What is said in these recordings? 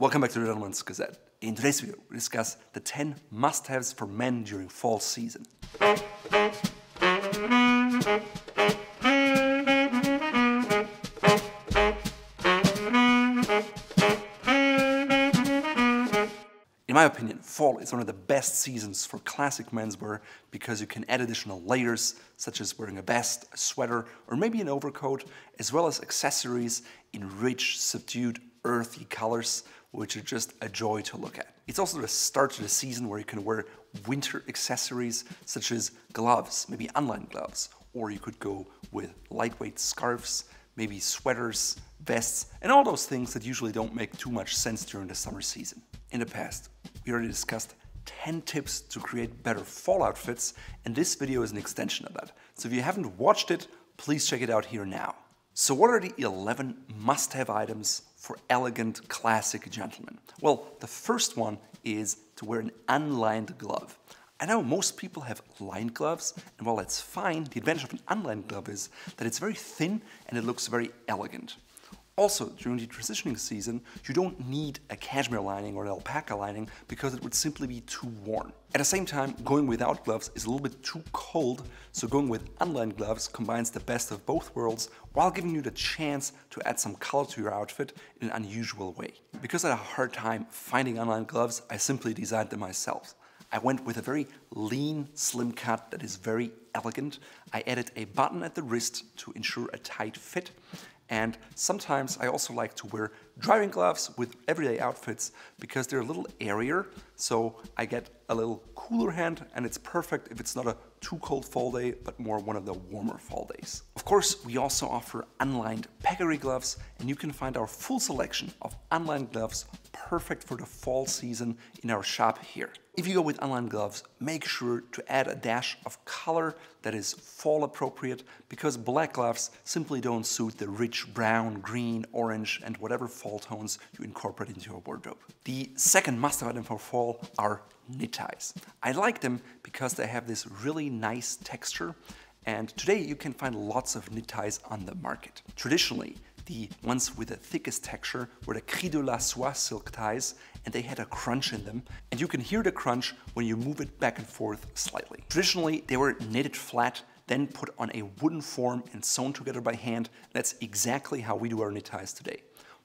Welcome back to the Gentleman's Gazette. In today's video, we discuss the 10 must-haves for men during fall season. In my opinion, fall is one of the best seasons for classic menswear because you can add additional layers, such as wearing a vest, a sweater, or maybe an overcoat, as well as accessories in rich, subdued, earthy colors, which are just a joy to look at. It's also the start to the season where you can wear winter accessories, such as gloves, maybe unlined gloves, or you could go with lightweight scarves, maybe sweaters, vests, and all those things that usually don't make too much sense during the summer season. In the past, we already discussed 10 tips to create better fall outfits, and this video is an extension of that. So if you haven't watched it, please check it out here now. So what are the 11 must-have items for elegant classic gentlemen? Well, the first one is to wear an unlined glove. I know most people have lined gloves, and while that's fine, the advantage of an unlined glove is that it's very thin and it looks very elegant. Also, during the transitioning season, you don't need a cashmere lining or an alpaca lining because it would simply be too worn. At the same time, going without gloves is a little bit too cold, so going with unlined gloves combines the best of both worlds while giving you the chance to add some color to your outfit in an unusual way. Because I had a hard time finding unlined gloves, I simply designed them myself. I went with a very lean, slim cut that is very elegant. I added a button at the wrist to ensure a tight fit and sometimes I also like to wear driving gloves with everyday outfits because they're a little airier, so I get a little cooler hand and it's perfect if it's not a too cold fall day, but more one of the warmer fall days. Of course, we also offer unlined peccary gloves and you can find our full selection of unlined gloves perfect for the fall season in our shop here. If you go with unlined gloves, make sure to add a dash of color that is fall appropriate because black gloves simply don't suit the rich brown, green, orange and whatever fall tones you incorporate into your wardrobe. The second must-have item for fall are knit ties. I like them because they have this really nice texture and today you can find lots of knit ties on the market. Traditionally, the ones with the thickest texture were the Cri de la Soie silk ties, and they had a crunch in them. And you can hear the crunch when you move it back and forth slightly. Traditionally, they were knitted flat, then put on a wooden form and sewn together by hand. That's exactly how we do our knit ties today.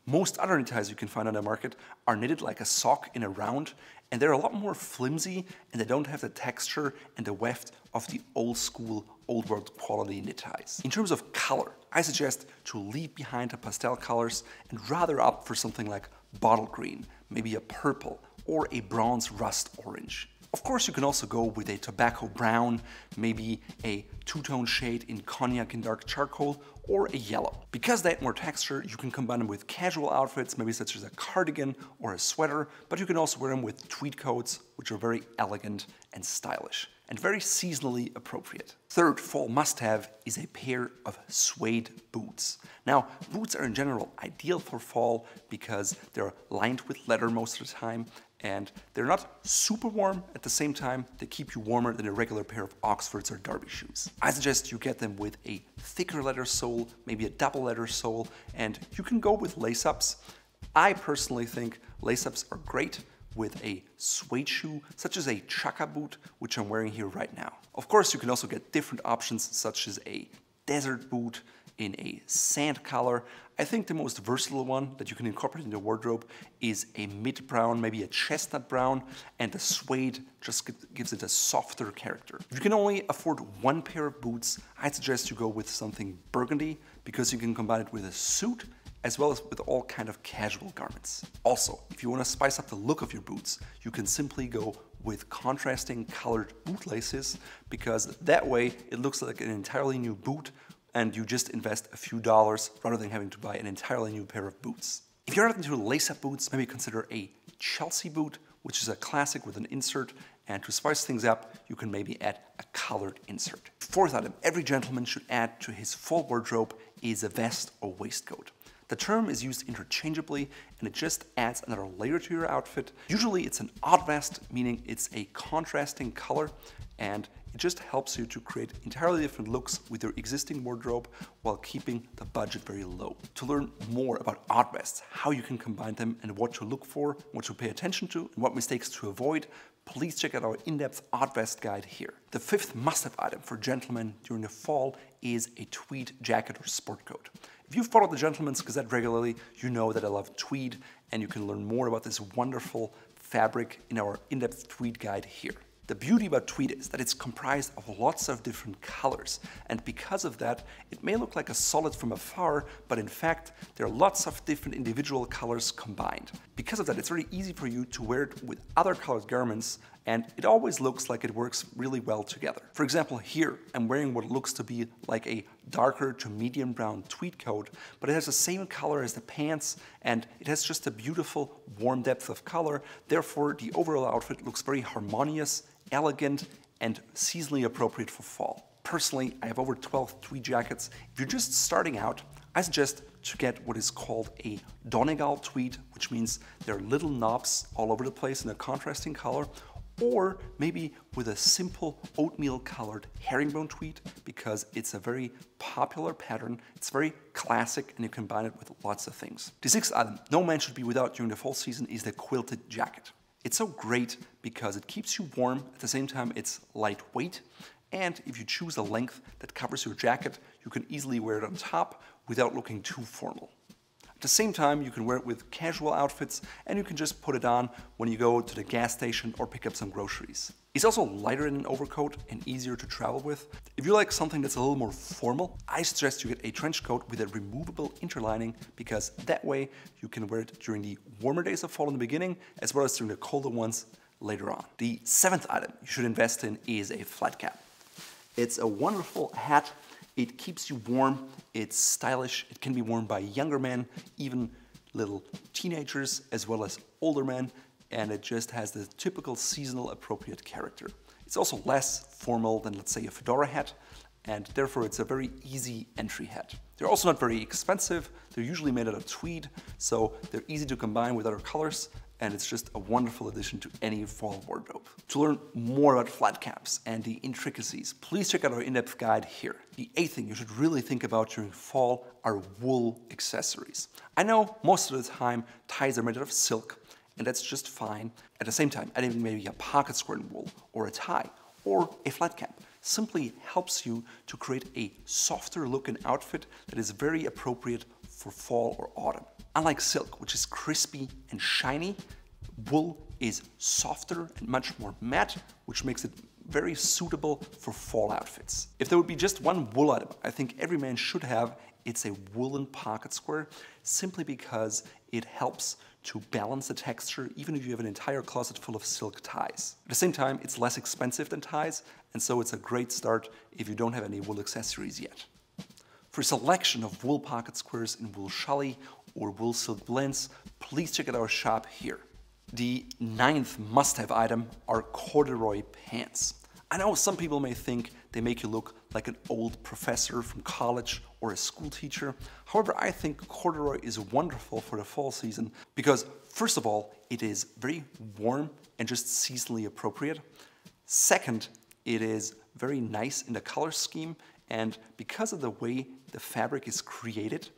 Most other knit ties you can find on the market are knitted like a sock in a round, and they're a lot more flimsy and they don't have the texture and the weft of the old school, old world quality knit ties. In terms of color, I suggest to leave behind the pastel colors and rather opt for something like bottle green, maybe a purple, or a bronze rust orange. Of course, you can also go with a tobacco brown, maybe a two-tone shade in cognac and dark charcoal, or a yellow. Because they add more texture, you can combine them with casual outfits, maybe such as a cardigan or a sweater, but you can also wear them with tweed coats, which are very elegant and stylish and very seasonally appropriate. Third fall must-have is a pair of suede boots. Now, boots are in general ideal for fall because they're lined with leather most of the time and they're not super warm. At the same time they keep you warmer than a regular pair of oxfords or derby shoes. I suggest you get them with a thicker leather sole maybe a double leather sole and you can go with lace ups i personally think lace ups are great with a suede shoe, such as a chukka boot, which I'm wearing here right now. Of course, you can also get different options, such as a desert boot in a sand color. I think the most versatile one that you can incorporate in your wardrobe is a mid brown, maybe a chestnut brown, and the suede just gives it a softer character. If you can only afford one pair of boots, I'd suggest you go with something burgundy because you can combine it with a suit as well as with all kind of casual garments. Also, if you want to spice up the look of your boots, you can simply go with contrasting colored bootlaces because that way it looks like an entirely new boot and you just invest a few dollars rather than having to buy an entirely new pair of boots. If you're not into lace-up boots, maybe consider a Chelsea boot, which is a classic with an insert, and to spice things up, you can maybe add a colored insert. Fourth item every gentleman should add to his full wardrobe is a vest or waistcoat. The term is used interchangeably and it just adds another layer to your outfit. Usually it's an odd vest, meaning it's a contrasting color and It just helps you to create entirely different looks with your existing wardrobe while keeping the budget very low. To learn more about odd vests, how you can combine them and what to look for, what to pay attention to and what mistakes to avoid, please check out our in-depth odd vest guide here. The fifth must-have item for gentlemen during the fall is a tweed jacket or sport coat. If you follow the Gentleman's Gazette regularly, you know that I love tweed and you can learn more about this wonderful fabric in our in-depth tweed guide here. The beauty about tweed is that it's comprised of lots of different colors, and because of that, it may look like a solid from afar, but in fact, there are lots of different individual colors combined. Because of that, it's very easy for you to wear it with other colored garments, and it always looks like it works really well together. For example, here, I'm wearing what looks to be like a darker to medium brown tweed coat, but it has the same color as the pants, and it has just a beautiful warm depth of color. Therefore, the overall outfit looks very harmonious elegant, and seasonally appropriate for fall. Personally, I have over 12 tweed jackets. If you're just starting out, I suggest to get what is called a Donegal tweed, which means there are little knobs all over the place in a contrasting color, or maybe with a simple oatmeal colored herringbone tweed because it's a very popular pattern, it's very classic and you combine it with lots of things. The sixth item no man should be without during the fall season is the quilted jacket. It's so great because it keeps you warm, at the same time it's lightweight, and if you choose a length that covers your jacket, you can easily wear it on top without looking too formal. At the same time, you can wear it with casual outfits and you can just put it on when you go to the gas station or pick up some groceries. It's also lighter than an overcoat and easier to travel with. If you like something that's a little more formal, I suggest you get a trench coat with a removable interlining because that way you can wear it during the warmer days of fall in the beginning as well as during the colder ones later on. The seventh item you should invest in is a flat cap. It's a wonderful hat. It keeps you warm. It's stylish. It can be worn by younger men, even little teenagers, as well as older men and it just has the typical seasonal appropriate character. It's also less formal than, let's say, a fedora hat, and therefore it's a very easy entry hat. They're also not very expensive, they're usually made out of tweed, so they're easy to combine with other colors, and it's just a wonderful addition to any fall wardrobe. To learn more about flat caps and the intricacies, please check out our in-depth guide here. The eighth thing you should really think about during fall are wool accessories. I know most of the time ties are made out of silk, and that's just fine. At the same time, adding maybe a pocket square in wool, or a tie, or a flat cap simply helps you to create a softer looking outfit that is very appropriate for fall or autumn. Unlike silk, which is crispy and shiny, wool is softer and much more matte, which makes it very suitable for fall outfits. If there would be just one wool item I think every man should have, it's a woolen pocket square, simply because it helps to balance the texture even if you have an entire closet full of silk ties. At the same time, it's less expensive than ties, and so it's a great start if you don't have any wool accessories yet. For a selection of wool pocket squares in wool challis or wool silk blends, please check out our shop here. The ninth must-have item are corduroy pants. I know some people may think they make you look like an old professor from college or a school teacher. However, I think corduroy is wonderful for the fall season because, first of all, it is very warm and just seasonally appropriate. Second, it is very nice in the color scheme and because of the way the fabric is created,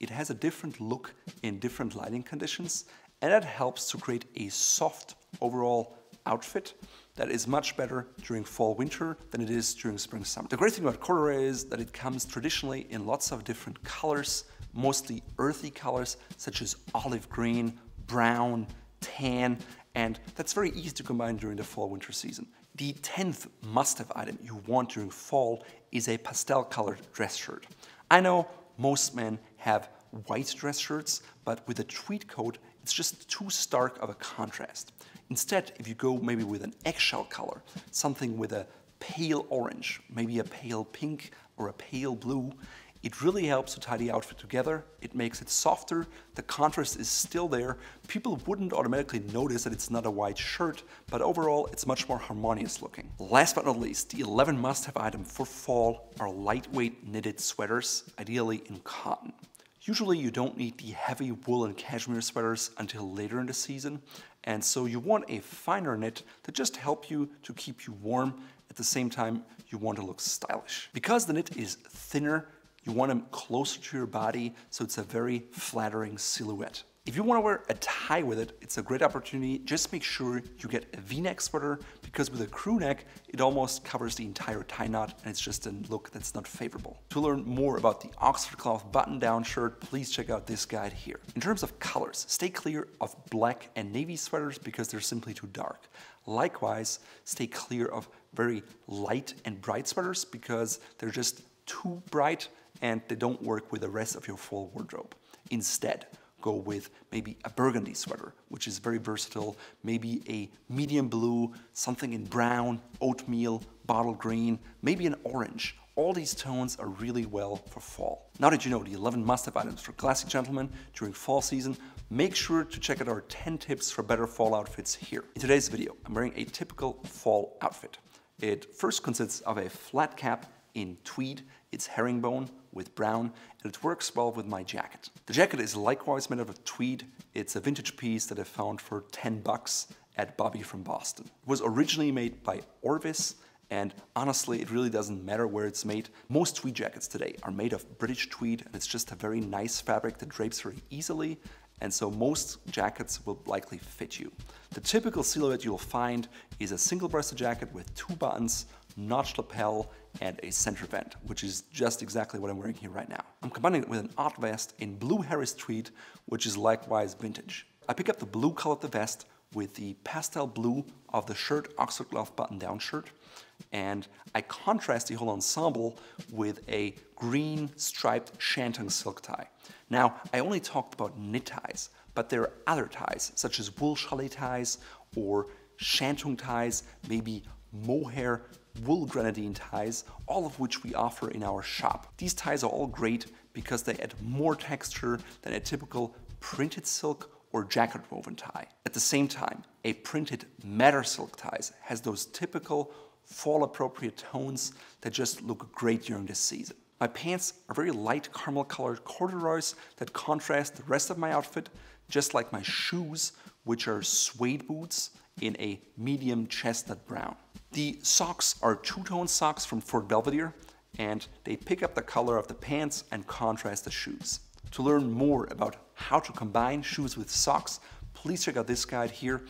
it has a different look in different lighting conditions and that helps to create a soft overall outfit that is much better during fall winter than it is during spring summer. The great thing about corduroy is that it comes traditionally in lots of different colors, mostly earthy colors such as olive green, brown, tan, and that's very easy to combine during the fall winter season. The 10th must-have item you want during fall is a pastel colored dress shirt. I know most men have white dress shirts, but with a tweed coat, it's just too stark of a contrast. Instead, if you go maybe with an eggshell color, something with a pale orange, maybe a pale pink or a pale blue, it really helps to tie the outfit together. It makes it softer. The contrast is still there. People wouldn't automatically notice that it's not a white shirt, but overall it's much more harmonious looking. Last but not least, the 11 must-have item for fall are lightweight knitted sweaters, ideally in cotton. Usually you don't need the heavy wool and cashmere sweaters until later in the season, and so you want a finer knit to just help you to keep you warm at At the same time, you want to look stylish. Because the knit is thinner, you want them closer to your body, so it's a very flattering silhouette. If you want to wear a tie with it, it's a great opportunity. Just make sure you get a v-neck sweater because with a crew neck, it almost covers the entire tie knot and it's just a look that's not favorable. To learn more about the Oxford cloth button-down shirt, please check out this guide here. In terms of colors, stay clear of black and navy sweaters because they're simply too dark. Likewise, stay clear of very light and bright sweaters because they're just too bright and they don't work with the rest of your full wardrobe. Instead, go with maybe a burgundy sweater, which is very versatile, maybe a medium blue, something in brown, oatmeal, bottle green, maybe an orange. All these tones are really well for fall. Now that you know the 11 must-have items for classic gentlemen during fall season, make sure to check out our 10 tips for better fall outfits here. In today's video, I'm wearing a typical fall outfit. It first consists of a flat cap in tweed. It's herringbone with brown and it works well with my jacket. The jacket is likewise made out of tweed. It's a vintage piece that I found for 10 bucks at Bobby from Boston. It was originally made by Orvis and honestly, it really doesn't matter where it's made. Most tweed jackets today are made of British tweed and it's just a very nice fabric that drapes very easily and so most jackets will likely fit you. The typical silhouette you'll find is a single-breasted jacket with two buttons, notched lapel, and a center vent, which is just exactly what I'm wearing here right now. I'm combining it with an odd vest in blue Harris tweed, which is likewise vintage. I pick up the blue color of the vest with the pastel blue of the shirt Oxford Cloth button-down shirt, and I contrast the whole ensemble with a green striped shantung silk tie. Now, I only talked about knit ties, but there are other ties, such as wool challis ties or shantung ties, maybe mohair wool grenadine ties, all of which we offer in our shop. These ties are all great because they add more texture than a typical printed silk or jacquard woven tie. At the same time, a printed madder silk ties has those typical fall appropriate tones that just look great during this season. My pants are very light caramel colored corduroys that contrast the rest of my outfit, just like my shoes, which are suede boots in a medium chestnut brown. The socks are two-tone socks from Fort Belvedere, and they pick up the color of the pants and contrast the shoes. To learn more about how to combine shoes with socks, please check out this guide here.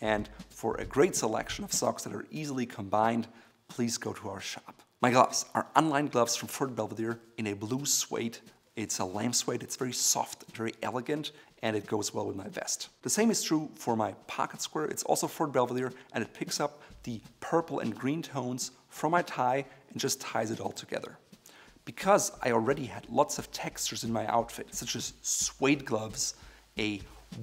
And for a great selection of socks that are easily combined, please go to our shop. My gloves are unlined gloves from Fort Belvedere in a blue suede. It's a lamb suede, it's very soft, very elegant, and it goes well with my vest. The same is true for my pocket square. It's also Fort Belvedere, and it picks up the purple and green tones from my tie and just ties it all together. Because I already had lots of textures in my outfit, such as suede gloves, a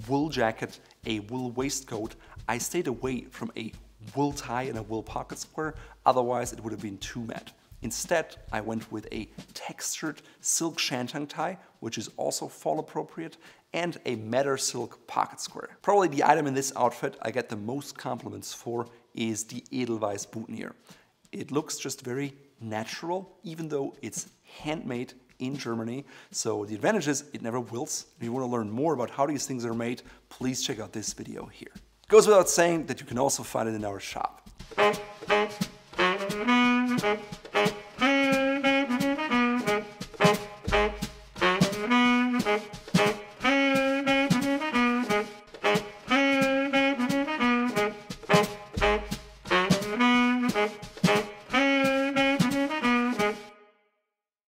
wool jacket, a wool waistcoat, I stayed away from a wool tie and a wool pocket square, otherwise it would have been too matte. Instead, I went with a textured silk shantung tie, which is also fall appropriate, and a madder silk pocket square. Probably the item in this outfit I get the most compliments for is the Edelweiss boutonniere. It looks just very natural, even though it's handmade in Germany. So the advantage is it never wilts. If you want to learn more about how these things are made, please check out this video here. It Goes without saying that you can also find it in our shop.